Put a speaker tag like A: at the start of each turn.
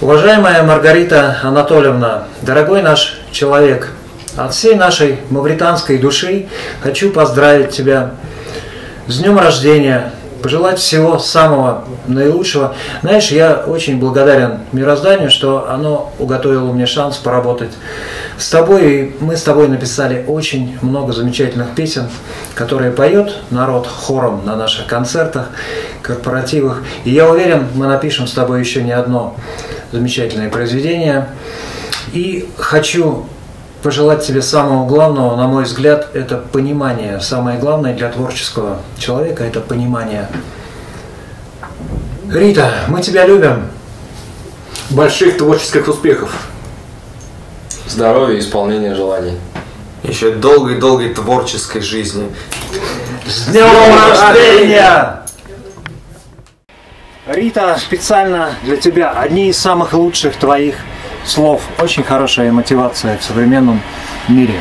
A: Уважаемая Маргарита Анатольевна, дорогой наш человек, от всей нашей мавританской души хочу поздравить тебя с днем рождения, пожелать всего самого наилучшего. Знаешь, я очень благодарен мирозданию, что оно уготовило мне шанс поработать с тобой. Мы с тобой написали очень много замечательных песен, которые поет народ хором на наших концертах, корпоративах. И я уверен, мы напишем с тобой еще не одно замечательное произведение. И хочу пожелать тебе самого главного, на мой взгляд, это понимание. Самое главное для творческого человека – это понимание. Рита, мы тебя любим.
B: Больших творческих успехов.
C: Здоровья и исполнения желаний.
D: Еще долгой-долгой творческой жизни.
A: С днем рождения! Рита, специально для тебя одни из самых лучших твоих слов. Очень хорошая мотивация в современном мире.